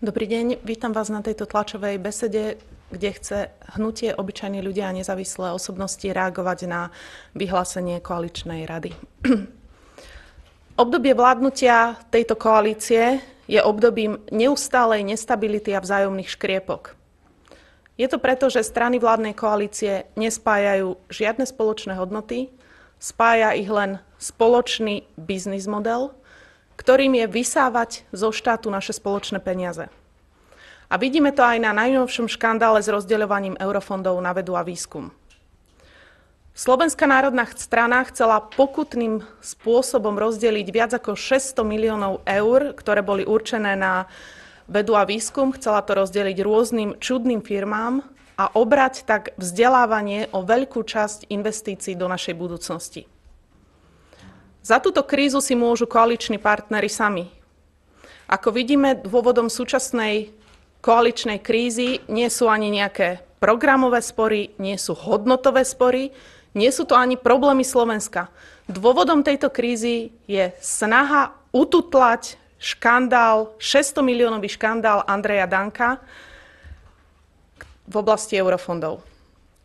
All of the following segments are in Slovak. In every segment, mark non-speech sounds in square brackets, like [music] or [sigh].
Dobrý deň, vítam vás na tejto tlačovej besede, kde chce hnutie obyčajní ľudia a nezávislé osobnosti reagovať na vyhlásenie koaličnej rady. [clears throat] Obdobie vládnutia tejto koalície je obdobím neustálej nestability a vzájomných škriepok. Je to preto, že strany vládnej koalície nespájajú žiadne spoločné hodnoty, spája ich len spoločný biznis model, ktorým je vysávať zo štátu naše spoločné peniaze. A vidíme to aj na najnovšom škandále s rozdeľovaním eurofondov na vedu a výskum. Slovenská národná strana chcela pokutným spôsobom rozdeliť viac ako 600 miliónov eur, ktoré boli určené na vedu a výskum. Chcela to rozdeliť rôznym čudným firmám a obrať tak vzdelávanie o veľkú časť investícií do našej budúcnosti. Za túto krízu si môžu koaliční partnery sami. Ako vidíme, dôvodom súčasnej koaličnej krízy nie sú ani nejaké programové spory, nie sú hodnotové spory, nie sú to ani problémy Slovenska. Dôvodom tejto krízy je snaha ututlať škandál, 600 miliónový škandál Andreja Danka v oblasti eurofondov.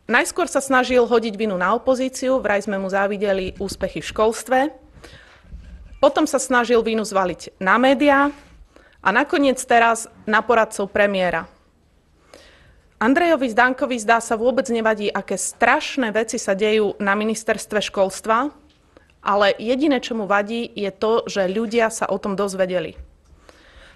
Najskôr sa snažil hodiť vinu na opozíciu, vraj sme mu závideli úspechy v školstve, potom sa snažil vínu zvaliť na médiá a nakoniec teraz na poradcov premiéra. Andrejovi Zdankovi zdá sa vôbec nevadí, aké strašné veci sa dejú na ministerstve školstva, ale jediné, čo mu vadí, je to, že ľudia sa o tom dozvedeli.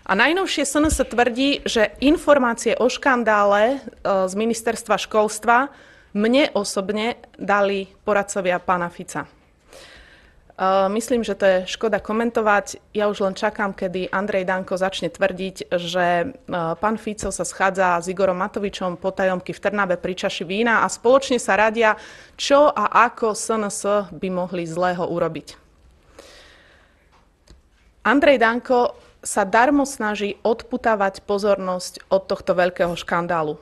A najnovšie SNS tvrdí, že informácie o škandále e, z ministerstva školstva mne osobne dali poradcovia pána Fica. Myslím, že to je škoda komentovať. Ja už len čakám, kedy Andrej Danko začne tvrdiť, že pán Fico sa schádza s Igorom Matovičom po tajomky v Trnave pri čaši vína a spoločne sa radia, čo a ako SNS by mohli zlého urobiť. Andrej Danko sa darmo snaží odputávať pozornosť od tohto veľkého škandálu.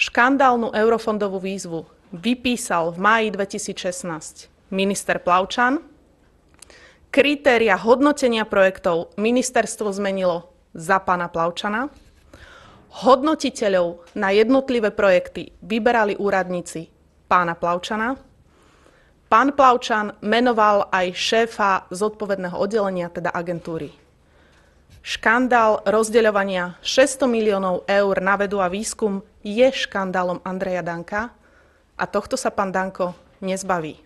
Škandálnu eurofondovú výzvu vypísal v máji 2016 minister Plavčan. Kritéria hodnotenia projektov ministerstvo zmenilo za pána Plavčana. Hodnotiteľov na jednotlivé projekty vyberali úradníci pána Plavčana. Pán Plavčan menoval aj šéfa zodpovedného oddelenia, teda agentúry. Škandál rozdeľovania 600 miliónov eur na vedu a výskum je škandálom Andreja Danka a tohto sa pán Danko nezbaví.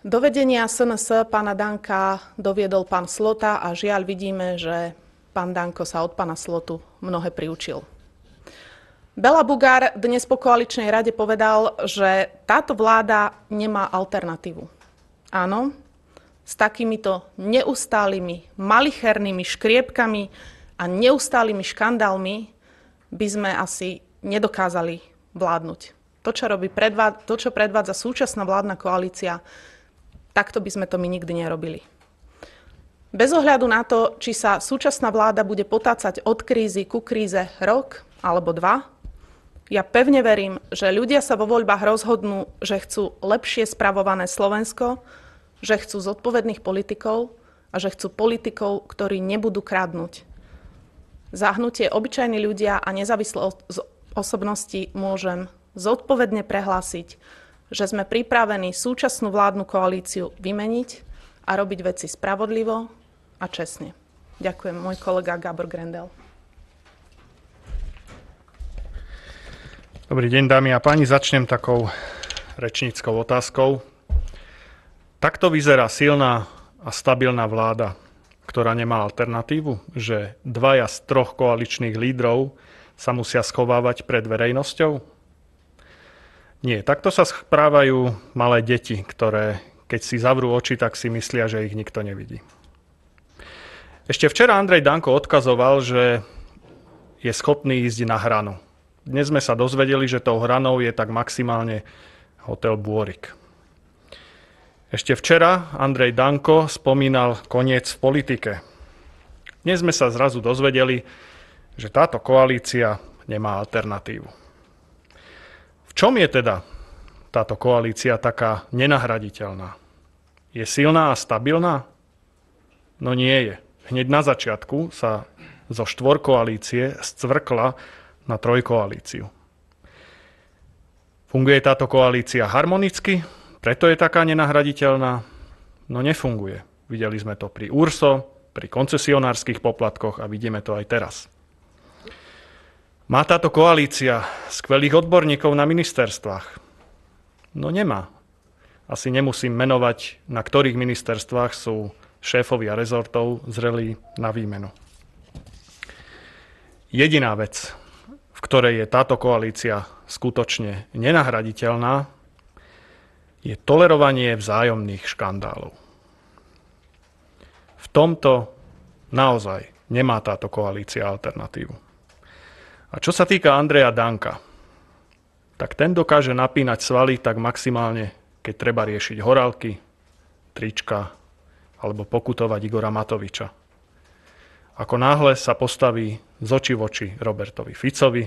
Do vedenia SNS pána Danka doviedol pán Slota a žiaľ vidíme, že pán Danko sa od pána Slotu mnohé priučil. Bela Bugár dnes po koaličnej rade povedal, že táto vláda nemá alternatívu. Áno, s takýmito neustálými, malichernými škriepkami a neustálými škandálmi by sme asi nedokázali vládnuť. To, čo, robí predvá- to, čo predvádza súčasná vládna koalícia, Takto by sme to my nikdy nerobili. Bez ohľadu na to, či sa súčasná vláda bude potácať od krízy ku kríze rok alebo dva, ja pevne verím, že ľudia sa vo voľbách rozhodnú, že chcú lepšie spravované Slovensko, že chcú zodpovedných politikov a že chcú politikov, ktorí nebudú kradnúť. Zahnutie obyčajní ľudia a nezávislé osobnosti môžem zodpovedne prehlásiť, že sme pripravení súčasnú vládnu koalíciu vymeniť a robiť veci spravodlivo a čestne. Ďakujem, môj kolega Gabor Grendel. Dobrý deň, dámy a páni. Začnem takou rečníckou otázkou. Takto vyzerá silná a stabilná vláda, ktorá nemá alternatívu, že dvaja z troch koaličných lídrov sa musia schovávať pred verejnosťou? Nie, takto sa správajú malé deti, ktoré keď si zavrú oči, tak si myslia, že ich nikto nevidí. Ešte včera Andrej Danko odkazoval, že je schopný ísť na hranu. Dnes sme sa dozvedeli, že tou hranou je tak maximálne hotel Bôrik. Ešte včera Andrej Danko spomínal koniec v politike. Dnes sme sa zrazu dozvedeli, že táto koalícia nemá alternatívu. Čom je teda táto koalícia taká nenahraditeľná? Je silná a stabilná? No nie je. Hneď na začiatku sa zo štvorkoalície scvrkla na trojkoalíciu. Funguje táto koalícia harmonicky? Preto je taká nenahraditeľná? No nefunguje. Videli sme to pri URSO, pri koncesionárskych poplatkoch a vidíme to aj teraz. Má táto koalícia skvelých odborníkov na ministerstvách? No nemá. Asi nemusím menovať, na ktorých ministerstvách sú šéfovia rezortov zrelí na výmenu. Jediná vec, v ktorej je táto koalícia skutočne nenahraditeľná, je tolerovanie vzájomných škandálov. V tomto naozaj nemá táto koalícia alternatívu. A čo sa týka Andreja Danka, tak ten dokáže napínať svaly tak maximálne, keď treba riešiť horálky, trička alebo pokutovať Igora Matoviča. Ako náhle sa postaví z oči v oči Robertovi Ficovi,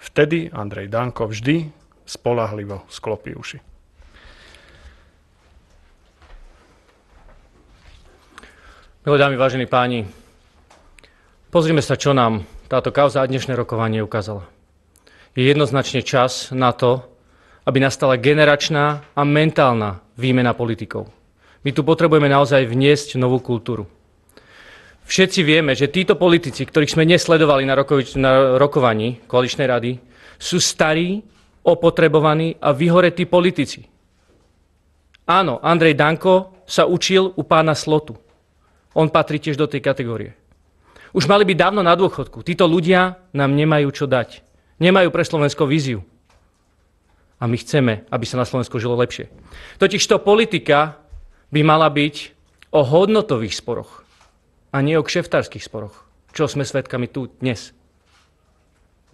vtedy Andrej Danko vždy spolahlivo sklopí uši. Milé dámy, vážení páni, pozrime sa, čo nám táto kauza a dnešné rokovanie ukázala. Je jednoznačne čas na to, aby nastala generačná a mentálna výmena politikov. My tu potrebujeme naozaj vniesť novú kultúru. Všetci vieme, že títo politici, ktorých sme nesledovali na, roko- na rokovaní koaličnej rady, sú starí, opotrebovaní a vyhoretí politici. Áno, Andrej Danko sa učil u pána Slotu. On patrí tiež do tej kategórie. Už mali byť dávno na dôchodku. Títo ľudia nám nemajú čo dať. Nemajú pre Slovensko víziu. A my chceme, aby sa na Slovensku žilo lepšie. Totižto politika by mala byť o hodnotových sporoch a nie o kšeftárskych sporoch, čo sme svedkami tu dnes.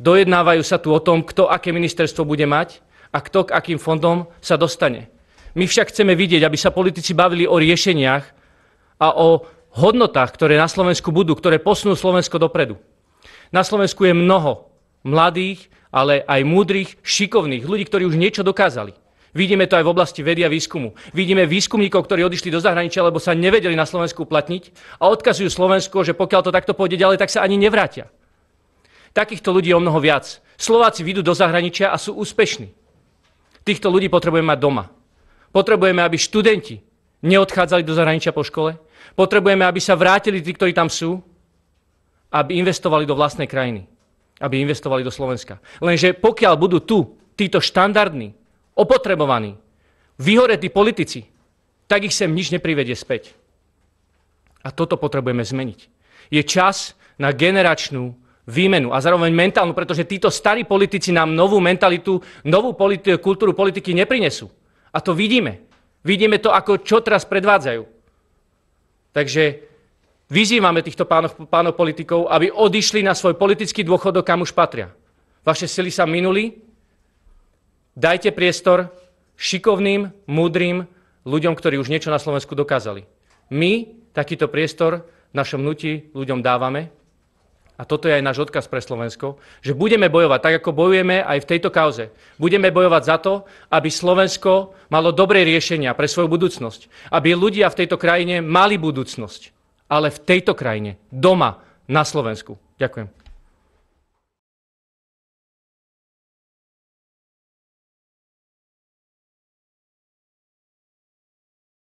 Dojednávajú sa tu o tom, kto aké ministerstvo bude mať a kto k akým fondom sa dostane. My však chceme vidieť, aby sa politici bavili o riešeniach a o hodnotách, ktoré na Slovensku budú, ktoré posunú Slovensko dopredu. Na Slovensku je mnoho mladých, ale aj múdrych, šikovných ľudí, ktorí už niečo dokázali. Vidíme to aj v oblasti vedy a výskumu. Vidíme výskumníkov, ktorí odišli do zahraničia, lebo sa nevedeli na Slovensku uplatniť a odkazujú Slovensko, že pokiaľ to takto pôjde ďalej, tak sa ani nevrátia. Takýchto ľudí je o mnoho viac. Slováci vyjdú do zahraničia a sú úspešní. Týchto ľudí potrebujeme mať doma. Potrebujeme, aby študenti neodchádzali do zahraničia po škole. Potrebujeme, aby sa vrátili tí, ktorí tam sú, aby investovali do vlastnej krajiny. Aby investovali do Slovenska. Lenže pokiaľ budú tu títo štandardní, opotrebovaní, vyhoretí politici, tak ich sem nič neprivedie späť. A toto potrebujeme zmeniť. Je čas na generačnú výmenu a zároveň mentálnu, pretože títo starí politici nám novú mentalitu, novú politi- kultúru politiky neprinesú. A to vidíme. Vidíme to, ako čo teraz predvádzajú. Takže vyzývame týchto pánov, pánov politikov, aby odišli na svoj politický dôchodok, kam už patria. Vaše sily sa minuli, Dajte priestor šikovným, múdrym ľuďom, ktorí už niečo na Slovensku dokázali. My takýto priestor v našom hnutí ľuďom dávame a toto je aj náš odkaz pre Slovensko, že budeme bojovať tak, ako bojujeme aj v tejto kauze. Budeme bojovať za to, aby Slovensko malo dobré riešenia pre svoju budúcnosť. Aby ľudia v tejto krajine mali budúcnosť. Ale v tejto krajine, doma, na Slovensku. Ďakujem.